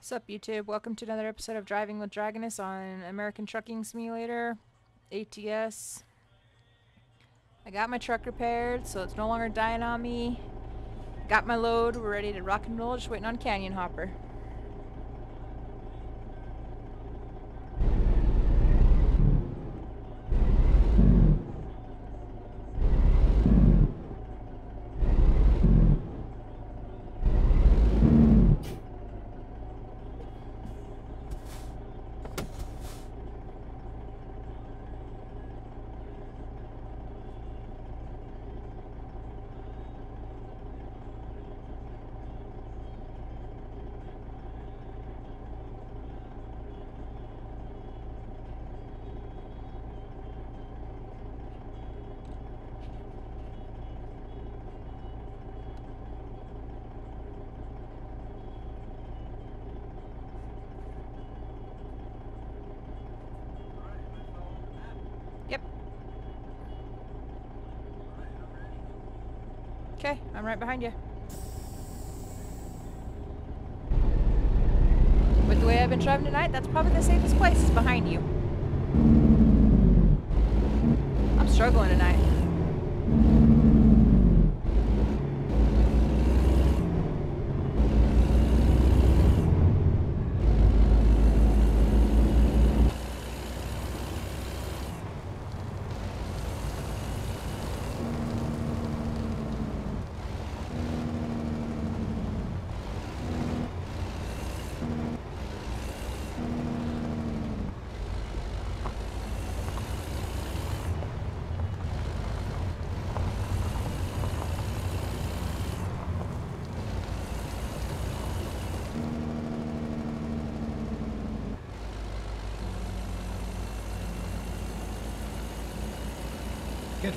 What's up, YouTube? Welcome to another episode of Driving with Dragoness on American Trucking Simulator, ATS. I got my truck repaired, so it's no longer dying on me. Got my load, we're ready to rock and roll, just waiting on Canyon Hopper. Okay, I'm right behind you. With the way I've been driving tonight, that's probably the safest place is behind you. I'm struggling tonight. Get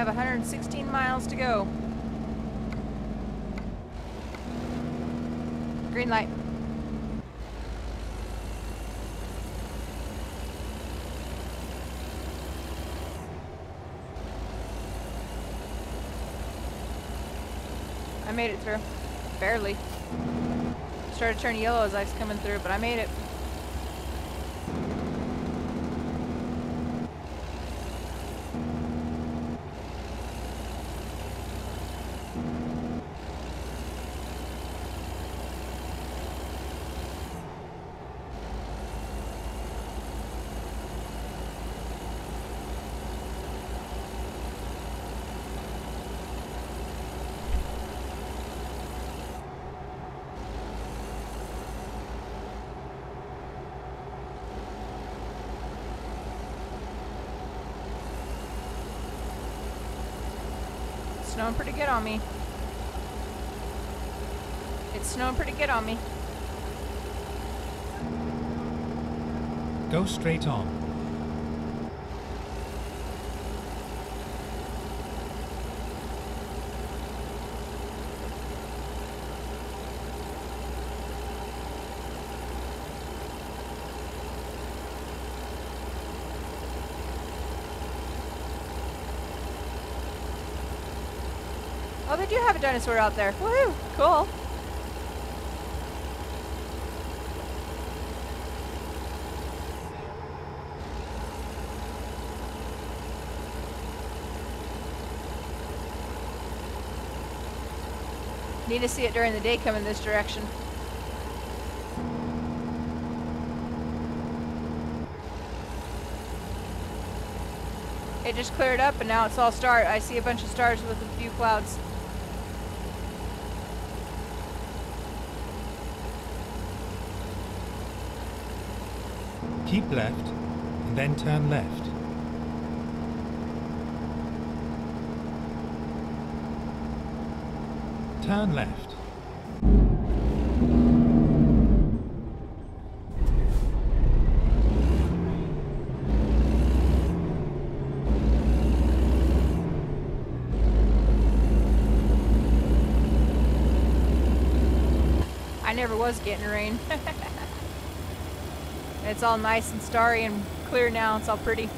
have 116 miles to go. Green light. I made it through. Barely. Started turning yellow as I was coming through, but I made it. Snowing pretty good on me. It's snowing pretty good on me. Go straight on. They do have a dinosaur out there. Woohoo! Cool. Need to see it during the day coming in this direction. It just cleared up and now it's all star. I see a bunch of stars with a few clouds. Keep left, and then turn left. Turn left. I never was getting rain. it's all nice and starry and clear now. It's all pretty.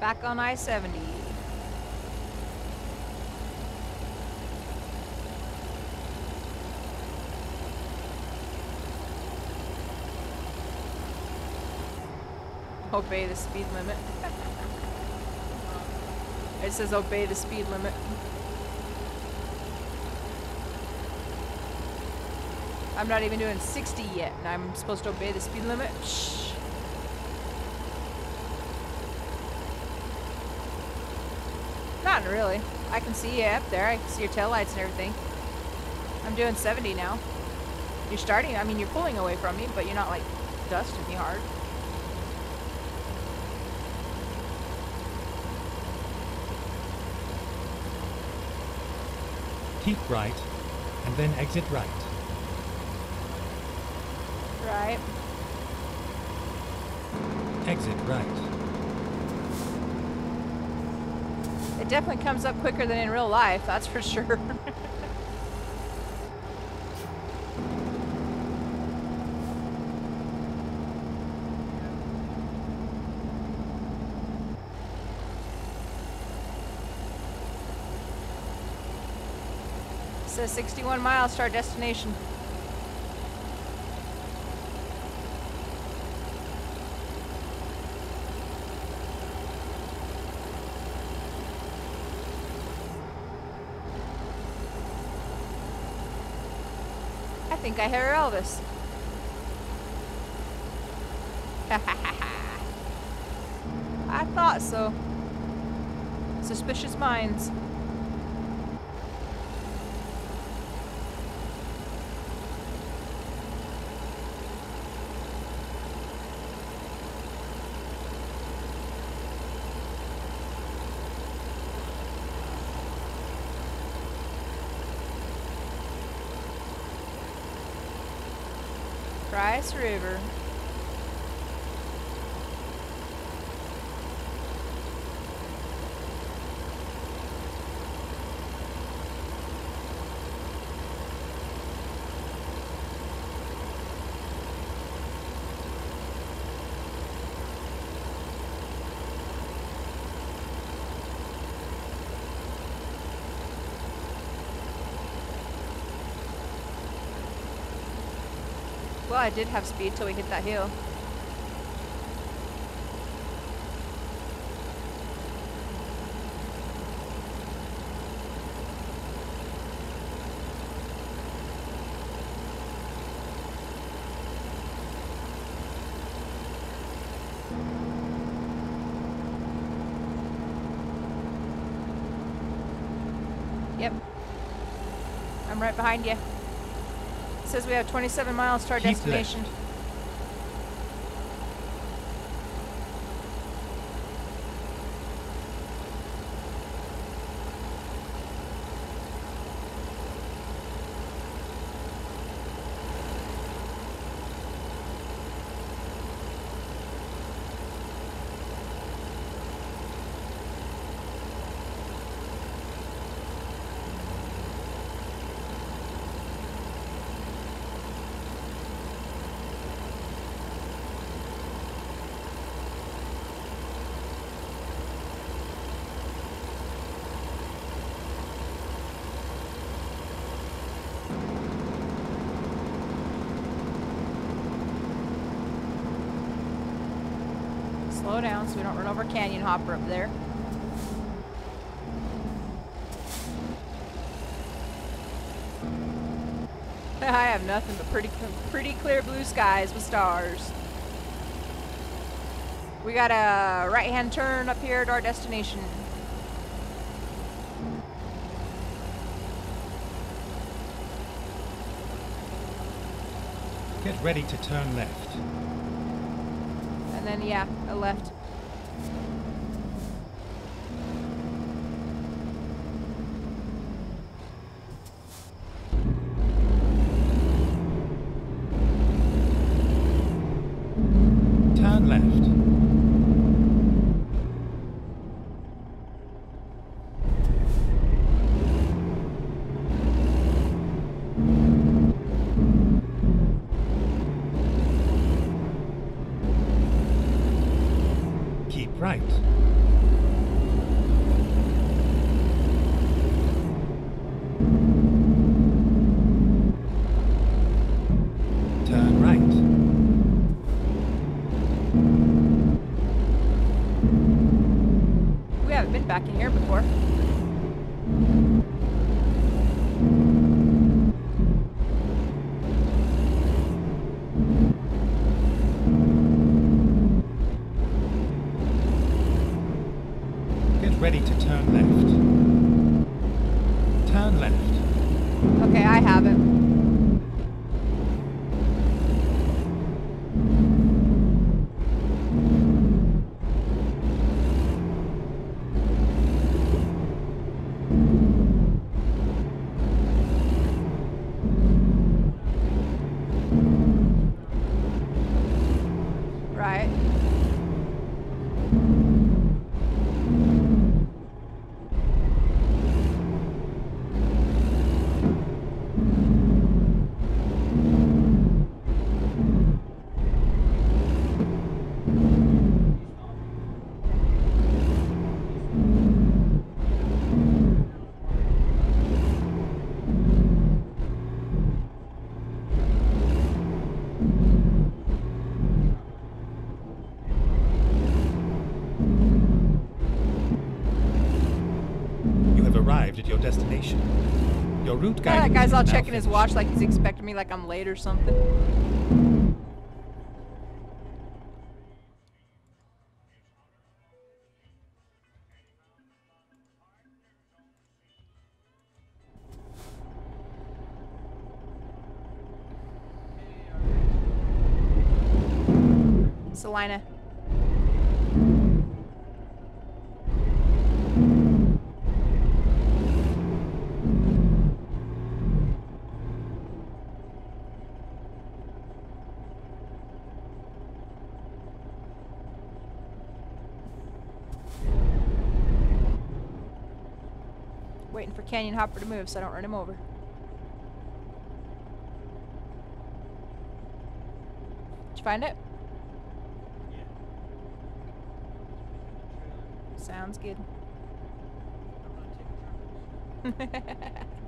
Back on I-70. Obey the speed limit. it says obey the speed limit. I'm not even doing 60 yet, and I'm supposed to obey the speed limit? Shh. Not really. I can see you up there. I can see your taillights and everything. I'm doing 70 now. You're starting, I mean, you're pulling away from me, but you're not, like, dusting me hard. Keep right, and then exit right. Right. Exit right. It definitely comes up quicker than in real life, that's for sure. says 61 miles to our destination. Think I hear Elvis. I thought so. Suspicious minds. Price River. Well, I did have speed till we hit that hill. Yep. I'm right behind you. Says we have 27 miles to our Keep left. Slow down so we don't run over Canyon Hopper up there. I have nothing but pretty, pretty clear blue skies with stars. We got a right-hand turn up here at our destination. Get ready to turn left. And then, yeah, a left. Turn right. We haven't been back in here before. Your route Yeah, that guy's all checking his watch like he's expecting me like I'm late or something. Salina. Waiting for Canyon Hopper to move so I don't run him over. Did you find it? Yeah. Sounds good.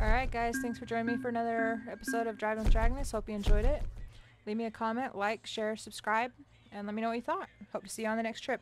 Alright guys, thanks for joining me for another episode of Driving with Dragoness. Hope you enjoyed it. Leave me a comment, like, share, subscribe, and let me know what you thought. Hope to see you on the next trip.